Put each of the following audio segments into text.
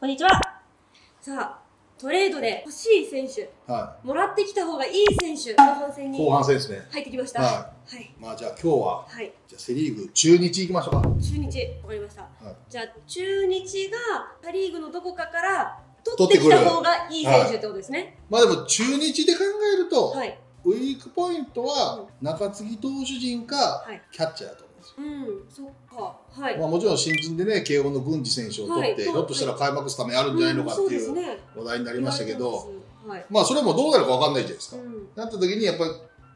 こんにちは。さあ、トレードで欲しい選手、はもらってきた方がいい選手、後半戦い。に後半戦ですね。入ってきました。ははい。まあじゃあ今日は、はい。じゃあセリーグ中日行きましょうか。中日、わかりました。はい。じゃあ、中日がパ・リーグのどこかから取ってきた方がいい選手ってことですね。まあでも中日で考えると、はい。ウィークポイントは中継ぎ投手陣かはい。キャッチャーだとですよ。うん、そっか。はい。まあもちろん新人でね、慶応の郡司選手を取って、はいひょっとしたら開幕スタメンあるんじゃないのかってうんそういうですね。話題になりましたけど、はい。まあそれもどうなるかわかんないじゃないですか。うん。なった時にやっぱり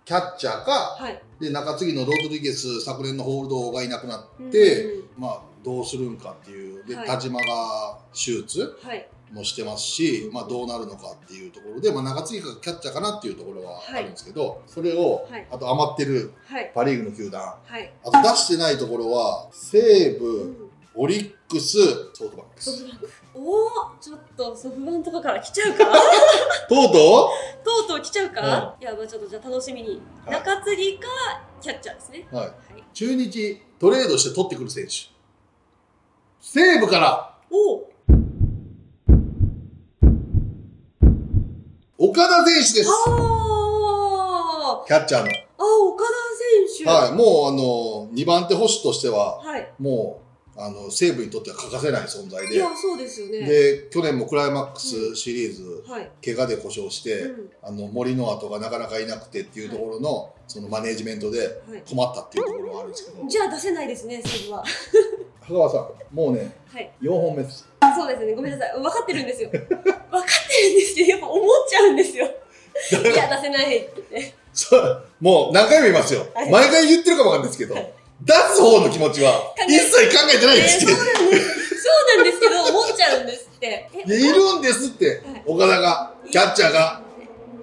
キャッチャーか、はい。で中継ぎのロドリゲス昨年のホールドがいなくなって、うんまあどうするんかっていうで、はい田島が手術はい。もしてますし、うんまあ、どうなるのかっていうところで、まあ、中継ぎかキャッチャーかなっていうところははい。あるんですけど、それを、はい。あと余ってるはい。パ・リーグの球団はい。あと出してないところは西武、うん。オリックスソフトバンクソフトバンク。おお、ちょっとソフバンとかから来ちゃうか？とうととうとう来ちゃうか、ういや、まあちょっとじゃあ楽しみに。はい。中継ぎかキャッチャーですね。う、はい、はい。中日トレードして取ってくる選手。西武から。おお岡田選手ですキャッチャーの、あ、岡田選手。はい、もうあの2番手捕手としてははい。もうあの西武にとっては欠かせない存在でいや、そうですよね。で去年もクライマックスシリーズ、はい。怪我で故障して、うんあの森の後がなかなかいなくてっていうところの、そのマネージメントではい。困ったっていうところがあるんですけどじゃあ出せないですね、西武は。羽川さんもうねはい。4本目ですあそうですね。ごめんなさい。分かってるんですよ。分かってるんですけど、やっぱ思っちゃうんですよ。いや、出せないって。そうもう何回も言いますよ、はい毎回言ってるかもわかんないですけど、はい出す方の気持ちは一切考えてないでえーすって、そうなんです。そうなんですけど、思っちゃうんですって。え いるんですって、はい岡田がキャッチャーが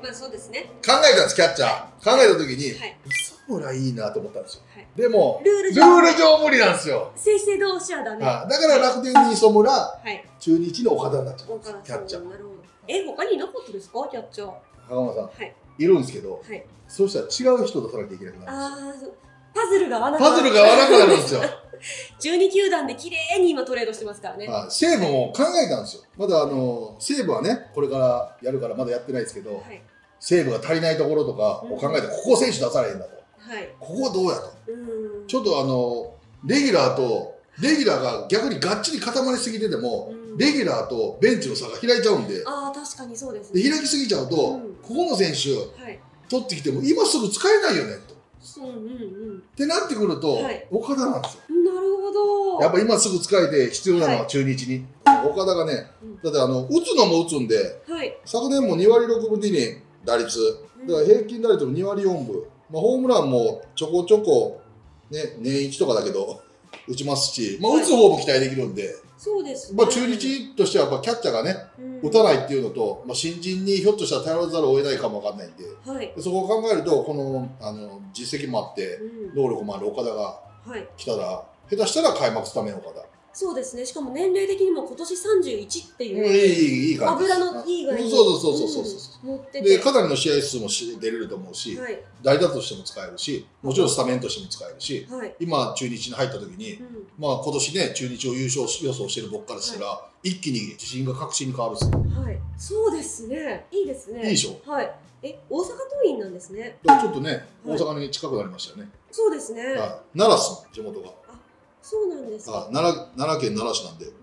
まあそうですね。考えたんですキャッチャー考えた時に、はい。磯村いいなと思ったんですよはい。でもルール上無理なんですよ、正々同士はダメ。だから楽天に磯村い。中日の岡田になっちゃうキャッチャーなるほど。え、他にいなかったですか？キャッチャー。は羽川さんい。いるんですけどはい。そうしたら違う人出さなきゃいけなくなるんですよパズルが合わなパズルが合わなくなるんですよ。12球団で綺麗に今トレードしてますからね。ははい西武も考えたんですよ。まだあの西武はね、これからやるからまだやってないですけど、い。西武が足りないところとかを考えて、ここ選手出されへんだと。はい。ここはどうやと。うん。ちょっとあの、レギュラーと、レギュラーが逆にがっちり固まりすぎてても、うんレギュラーとベンチの差が開いちゃうんで、ああ、確かにそうですでね。開きすぎちゃうと、うんここの選手はい。取ってきても今すぐ使えないよねと。うんうんうん。ってなってくると、はい岡田なんですよ。なるほど。やっぱ今すぐ使えて必要なのは中日に。岡田がねうん、だってあの、打つのも打つんで、はい。昨年も2割6分2厘打率、だから平均打率も2割4分、まあ、ホームランもちょこちょこ、ね、年一とかだけど、打ちますし、まあ、はい打つ方も期待できるんで、そうです、ね。まあ、中日としてはやっぱキャッチャーがね、うん、打たないっていうのと、まあ、新人にひょっとしたら頼らざるを得ないかもわかんないんで、はい。でそこを考えると、このあの実績もあって、うん。能力もある岡田がはい。来たら、下手したら開幕スタメン岡田。そうですね。しかも年齢的にも今年31ってうん、いう、いい、いい、いい感じ。油のいい具合に。そうそうそうそうそうそう。うんてて。で、かなりの試合数もし出れると思うし、はい。代打としても使えるし、もちろんスタメンとしても使えるし、はい。今、中日に入った時に、うん。まあ今年ね、中日を優勝予想してる僕からしたら、一気に自信が確信に変わるっす。はい。そうですね。いいですね。いいでしょ？はい。え、大阪桐蔭なんですね。ちょっとね、はい大阪に近くなりましたよね。そうですね。はい。奈良地元が。そうなんですか。はい奈良奈良県奈良市なんで。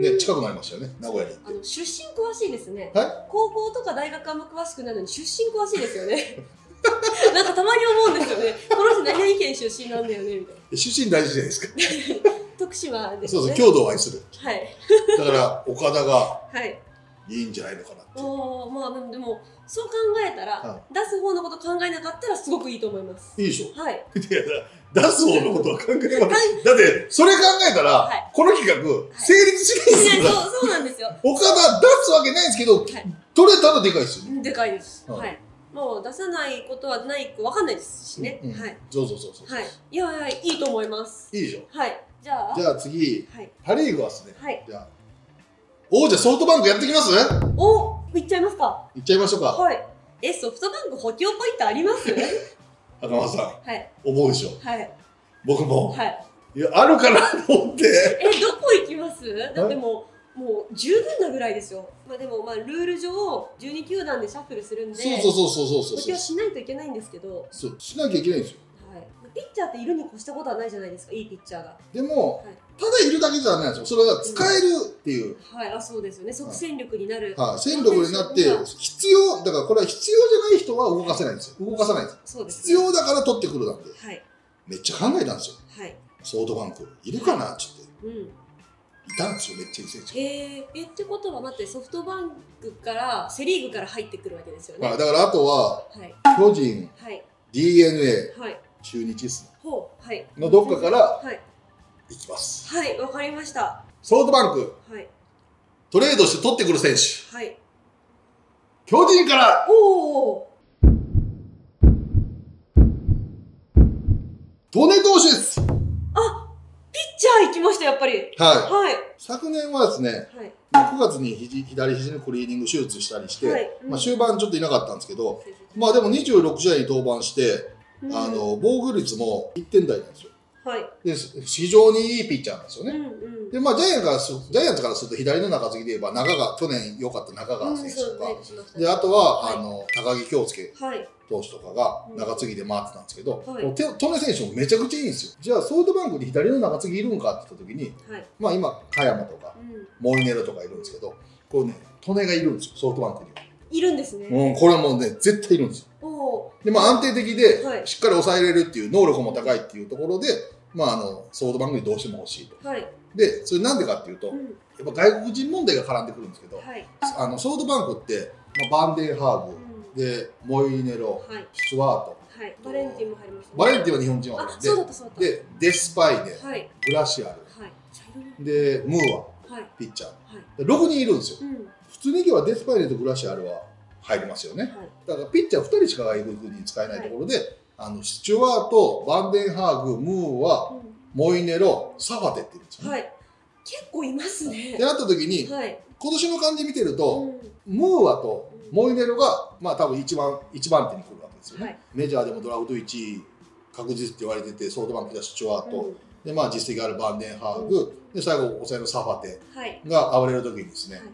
ね、近くなりましたよね、名古屋にあの出身詳しいですね。は高校とか大学あんま詳しくないのに出身詳しいですよね。なんかたまに思うんですよね。この人何々県出身なんだよねみたいな。出身大事じゃないですか。徳島ですね。そうそう、郷土を愛する。はいだから、岡田がはい。いいんじゃないのかなって。おおまあでもそう考えたら、は出す方のこと考えなかったらすごくいいと思います。いいでしょはい。出す方のことは考えます。だって、それ考えたら、はいこの企画、成立しないいですよ。やそうそうなんですよ。岡田出すわけないんですけど、い取れたらでかいですよね。でかいです。はいはい。もう出さないことはないかわかんないですしね。うんはい。そうそうそうそう。はい。いやいやいいと思います。いいでしょ。はい。じゃあ。じゃあ次、はい。パ・リーグはですね、はい。じゃあ、王者ソフトバンクやってきます？おいっちゃいますか。いっちゃいましょうか。はい。え、ソフトバンク補強ポイントあります？赤間さん、はい。思うでしょ？はい。僕も。はい。いや、あるかなと思って。え、どこ行きます？だってもう、もう十分なぐらいですよ。まあでもまあルール上12球団でシャッフルするんで、そうそうそうそうそうそう補強しないといけないんですけど、そうしなきゃいけないんですよはい。ピッチャーっているに越したことはないじゃないですか。いいピッチャーが。でも、はいただいるだけじゃないんですよそれは使えるっていう、はい。あ、そうですよね。即戦力になる。はい、戦力になって必要だからこれは必要じゃない人は動かせないんですよ動かさないんですそうです、必要だから取ってくるなんではい。めっちゃ考えたんですよはい。ソフトバンクいるかなって言ってうん。いたんですよめっちゃいい選手へえ。えってことは待ってソフトバンクからセリーグから入ってくるわけですよね。はい、だからあとははい。巨人はい。d n a はい。中日ですねほう。はい。のどっかからはい。いきますはい。わかりました。ソフトバンクはい。トレードして取ってくる選手はい。巨人からおお。利根投手ですピッチャー行きましたやっぱり。ははい。い昨年はですねはい。9月に肘左肘のクリーニング手術したりして、はいうんまあ、終盤ちょっといなかったんですけど、まあでも26試合に登板して、うんあの防御率も1点台なんですよはい。で非常にいいピッチャーなんですよね、うんうん。でまあジャイアンからすジャイアンツからすると左の中継ぎで言えば中川去年良かった中川選手とか、うんであとは、はいあの高木京介はい。投手とかが中継ぎで回ってたんですけど、はいこの手利根選手もめちゃくちゃいいんですよじゃあソフトバンクに左の中継ぎいるんかって言った時にはい。まあ今加山とかうん。モイネロとかいるんですけどこうね利根がいるんですよソフトバンクには、いるんですね。うん、これはもうね絶対いるんですよでまあ安定的ではいしっかり抑えれるっていう能力も高いっていうところで、まああのソフトバンクにどうしても欲しいとー。はい。でそれなんでかっていうと、やうん。っぱ外国人問題が絡んでくるんですけど、はい。あのソフトバンクって、まあ、バンデンハーうグん。でモイネロはい。スワートはい。バレンティンも入りましたね。バレンティンは日本人はあ、あるんそうだったででデスパイネた。はい。グラシアルはい。でムーアはい。ピッチャーはい。で6人いるんですようん。普通にいけばデスパイネとグラシアルは入りますよねはい。だからピッチャー2人しか外国に使えないところで、あのスチュワートバンデンハーグムーアうモイネロサファテって言うんですよん。ね、はい。結構いますねで。なった時にはい。今年の感じ見てるうと、ん。ムーアとモイネロがまあ多分一番一番手に来るわけですよね、はい。メジャーでもドラフト1位確実って言われててソフトバンクでスチュワート、うんでまあ実績あるバンデンハーグ、で最後抑えのサファテはい。が暴れる時にですね、はい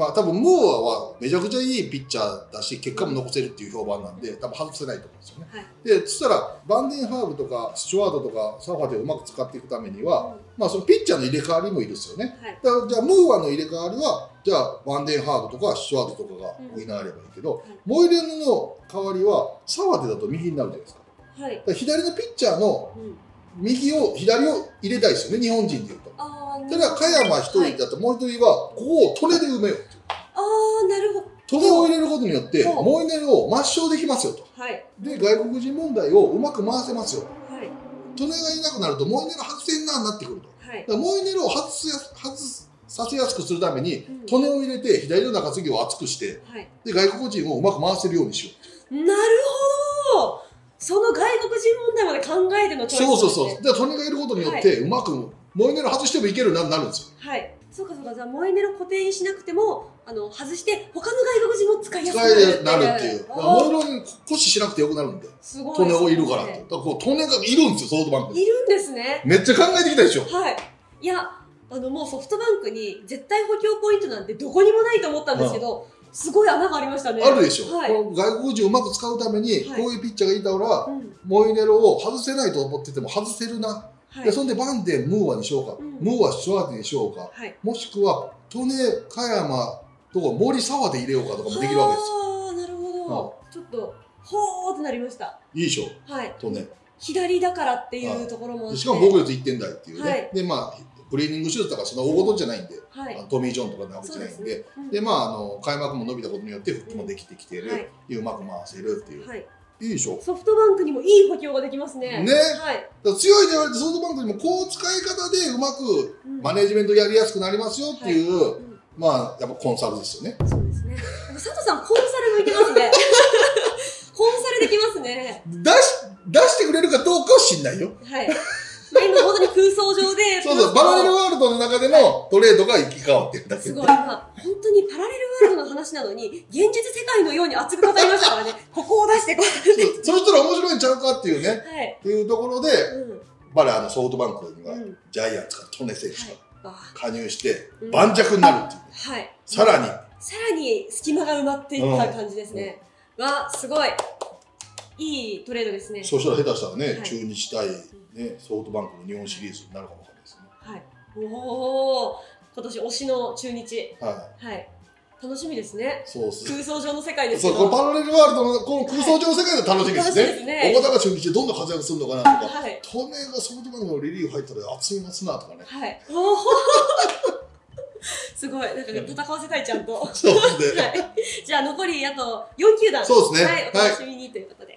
まあ多分ムーアはめちゃくちゃいいピッチャーだし結果も残せるっていう評判なんで多分外せないと思うんですよね。はい。でそしたらバンデンハーグとかスチュワートとかサファテをうまく使っていくためには、まあそのピッチャーの入れ替わりもいるですよね。はい。だからじゃあムーアの入れ替わりはじゃあバンデンハーグとかスチュワートとかが補えればいいけど、モイレノの代わりはサファテだと右になるじゃないですか。はい。左のピッチャーのうん。右を左を入れたいですよね日本人でいうとああ。ただ加山一人だともう一人はここをトレで埋めようっていうああ、なるほど。トレを入れることによってモイネルを抹消できますよとはい。で外国人問題をうまく回せますよはい。トレがいなくなるとモイネル外せんなになってくるとはいだ。モイネルを外すや外すさせやすくするためにうんトネを入れて左の中継ぎを厚くしてはい。で外国人をうまく回せるようにしようなるほど。その外国人問題まで考えてのチョイスそうそうそう。で、トニがいることによって、うまく、モイネル外してもいけるようになるんですよ。はい。そうかそうか。じゃあ、モエネロ固定にしなくても、あの、外して、他の外国人も使いやすくなるっていう。モイネルに固視しなくてよくなるんで。すごい。トネをいるからって。だねからこう、トネがいるんですよ、ソフトバンクに。いるんですね。めっちゃ考えてきたでしょ。はい。いや、あの、もうソフトバンクに絶対補強ポイントなんてどこにもないと思ったんですけど、すごい穴がありましたね。あるでしょ。はい。外国人をうまく使うために、はいこういうピッチャーがいたら、うん。モイネルを外せないと思ってても外せるな。はいで、。そんでバンデン、ムーアにしようか。うんムーア、シュワーテにしようか。はい。もしくは、トネ、加山とか森沢で入れようかとかもできるわけですよ。ああ、なるほど。ちょっと、ほーってなりました。いいでしょ、はい。トネ。左だからっていうところもあって。でしかも防御率1点台っていうね、はいでまあクリーニング手術とかその大事じゃないんで、はい。トミー・ジョンとかなわけじゃないんでね。うんでまああの開幕も伸びたことによって復帰もできてきてる、はい。うまく回せるっていう、はい。い、いでしょ？ソフトバンクにもいい補強ができますね。ねはい。強いで言われてソフトバンクにもこう使い方でうまくうんマネージメントやりやすくなりますよっていう、うんまあやっぱコンサルですよねそうですね。佐藤さん、コンサル向いてますね。コンサルできますね。出し出してくれるかどうかは知んないよはい。まあ、今、本当に空想上で。そうそうバラレルワールドの中でのトレードが行き交うっていうだけですごい。今、本当にパラレルワールドの話なのに、現実世界のように熱く語りましたからね。ここを出して、こう。そしたら面白いんちゃうかっていうねはい。っていうところで、うん。バレあのソフトバンクにはうんジャイアンツからトネ選手があ加入してうん盤石になるっていう、はい。さらにさらに隙間が埋まっていった感じですね。わ、すごい。いいトレードですね。そしたら下手したらね、はい中日対、ね、ソフトバンクの日本シリーズになるかもわかんないですね。はい。おお、今年推しの中日。ははい。楽しみですね。い、そうっす。空想上の世界ですそう。このパラレルワールドのこの空想上の世界で楽しみですね。楽しみですね岡田が中日でどんな活躍するのかなとか、はい。トネがソフトバンクのリリーフ入ったら熱いますなとかね。はい。おお。すごい。なんか戦わせたい、ちゃんと。はそうですね。い。じゃあ残りあと4球団。そうですねはい。お楽しみにということで。